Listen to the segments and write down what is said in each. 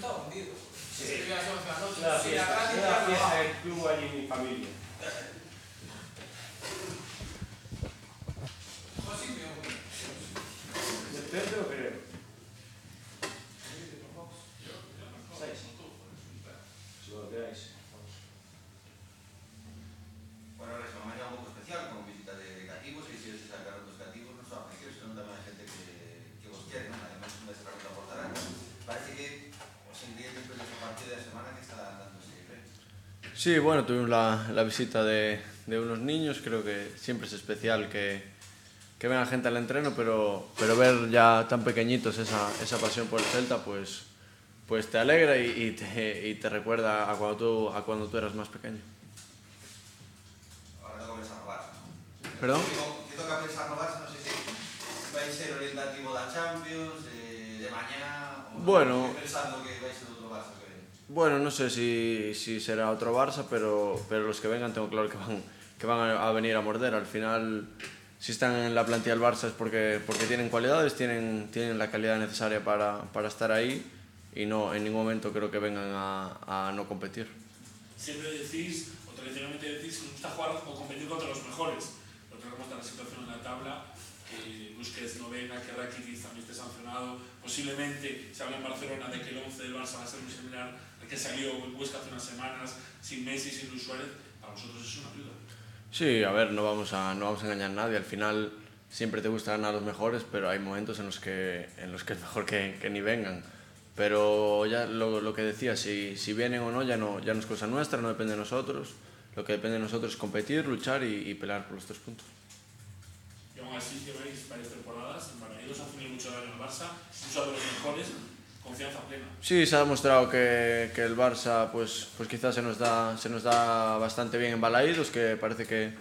estaba hundido. Sí. Se iba a las 11 de la noche. Una Si la fiesta, del club allí mi familia. Depende lo creo. Seis. Si lo queráis. Bueno, ahora es una mañana un pouco especial, con visita de cativos, e se se sacaron dos cativos, non son afecciones, senón tamén hai xente que, que vos quere, non? Además, unha vez que aportarán. Parece que os ingredientes para ese partido de la semana que está dándose ben. Sí, bueno, tuvimos la, la visita de, de unos niños, creo que siempre es especial que, que venga gente al entreno, pero, pero ver ya tan pequeñitos esa, esa pasión por el Celta, pues, pues te alegra y, y te, y te recuerda a cuando, tú, a cuando tú eras más pequeño. Ahora no Barça, non? Perdón? Digo, que toca pensar no Barça, non sei se vai ser orientativo da Champions, eh, de mañá, ou Bueno. pensando que vai ser outro Barça que ven. Bueno, no sé si, será otro Barça, pero, pero los que vengan tengo claro que van, que van a, venir a morder. Al final, si están en la plantilla del Barça es porque, porque tienen cualidades, tienen, tienen la calidad necesaria para, para estar ahí y no en ningún momento creo que vengan a, no competir. siempre decís, o tradicionalmente decís, que nos gusta jugar o competir contra los mejores. Pero tenemos la situación en la tabla, que Busquets novena, que Rakitic también esté sancionado. Posiblemente se habla en Barcelona de que el 11 del Barça va a ser muy similar que salió en Huesca hace unas semanas, sin Messi, sin Luis Suárez. Para vosotros es una ayuda. Sí, a ver, no vamos a, no vamos a engañar a nadie. Al final siempre te gusta ganar a los mejores, pero hay momentos en los que, en los que es mejor que, que ni vengan. Pero ya lo, lo que decía, si, si vienen o no ya, no, ya no es cosa nuestra, no depende de nosotros. Lo que depende de nosotros es competir, luchar y, y pelear por los tres puntos. Y aún así lleváis varias temporadas en Barbados, han tenido mucho daño al Barça, incluso a los mejores, Confianza plena. Sí, se ha demostrado que, que el Barça pues, pues quizás se nos, da, se nos da bastante bien en Balaídos, que parece que,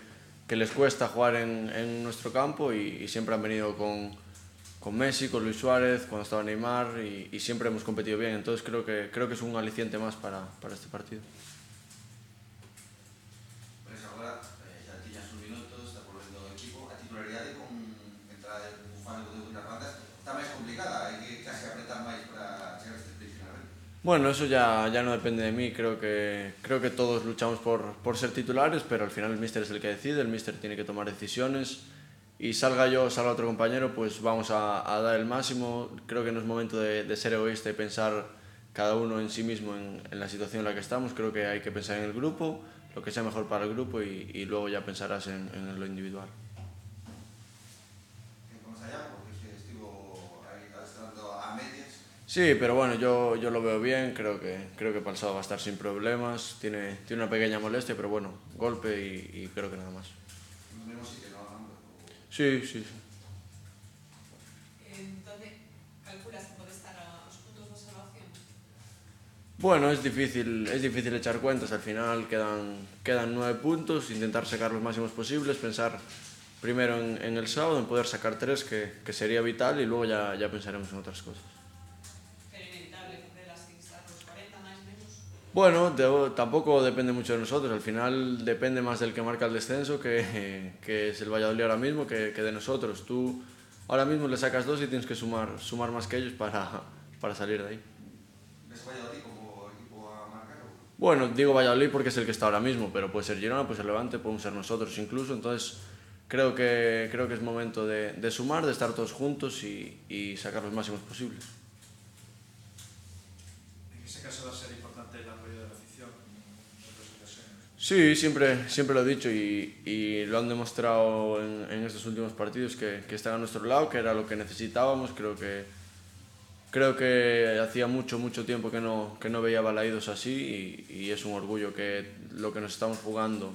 que les cuesta jugar en, en nuestro campo y, y siempre han venido con, con Messi, con Luis Suárez, cuando estaba Neymar y, y siempre hemos competido bien. Entonces creo que, creo que es un aliciente más para, para este partido. Bueno, eso ya, ya no depende de mí, creo que, creo que todos luchamos por, por ser titulares, pero al final el míster es el que decide, el míster tiene que tomar decisiones y salga yo salga otro compañero, pues vamos a, dar el máximo. Creo que no es momento de, ser egoísta y pensar cada uno en sí mismo en, la situación en la que estamos, creo que hay que pensar en el grupo, lo que sea mejor para el grupo y, luego ya pensarás en, en lo individual. Que como allá, porque se estivo aí adestrando a medias. Sí, pero bueno, yo, yo lo veo bien, creo que, creo que Palsado va a estar sin problemas, tiene, tiene una pequeña molestia, pero bueno, golpe y, y creo que nada más. Sí, sí, sí. Bueno, es difícil, es difícil echar cuentas, al final quedan, quedan nueve puntos, intentar sacar los máximos posibles, pensar primero en, en el sábado, en poder sacar tres, que, que sería vital, y luego ya, ya pensaremos en otras cosas. Pero inevitable que las que estar os 40 máis menos. Bueno, tampoco depende mucho de nosotros, al final depende más del que marca el descenso, que, que es el Valladolid ahora mismo, que, que de nosotros. Tú ahora mismo le sacas dos y tienes que sumar, sumar más que ellos para, para salir de ahí. Ves Valladolid como equipo a marcar? Bueno, digo Valladolid porque es el que está ahora mismo, pero puede ser Girona, puede ser Levante, podemos ser nosotros incluso, entonces creo que, creo que es momento de, de sumar, de estar todos juntos y, y sacar los máximos posibles. En ese caso va a ser apoyo de la afición. Sí, siempre, siempre lo he dicho y, y lo han demostrado en, en estos últimos partidos que, que están a nuestro lado, que era lo que necesitábamos. Creo que, creo que hacía mucho, mucho tiempo que no, que no veía balaídos así y, es un orgullo que lo que nos estamos jugando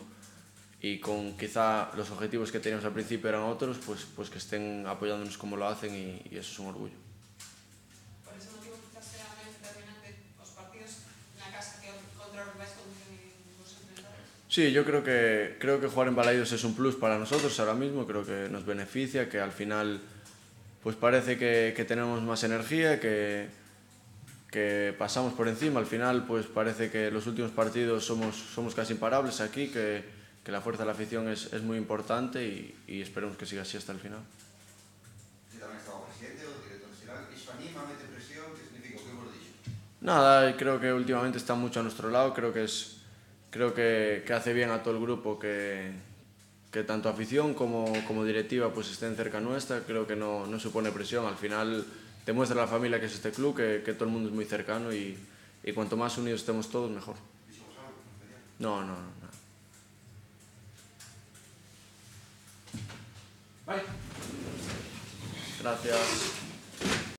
y con quizá los objetivos que teníamos al principio eran otros, pues, pues que estén apoyándonos como lo hacen y eso es un orgullo. Por ese motivo quizás será máis determinante os partidos na casa que contra os rivais con que vos enfrentaron. Sí, yo creo que, creo que jugar en Balaidos es un plus para nosotros ahora mismo, creo que nos beneficia, que al final pues parece que, que tenemos más energía, que, que pasamos por encima, al final pues parece que los últimos partidos somos, somos casi imparables aquí, que, que la fuerza de la afición es, es muy importante y, y esperemos que siga así hasta el final. Tamén estaba presidente o director iso anima, mete presión, que significa que vos dixo? Nada, creo que últimamente está mucho a nuestro lado, creo que es creo que, que hace bien a todo el grupo que, que tanto afición como, como directiva pues estén cerca nuestra, creo que no, no supone presión, al final demuestra la familia que es este club, que, que todo el mundo es muy cercano y, y cuanto más unidos estemos todos mejor. No, no, no. no. Vale. Gracias.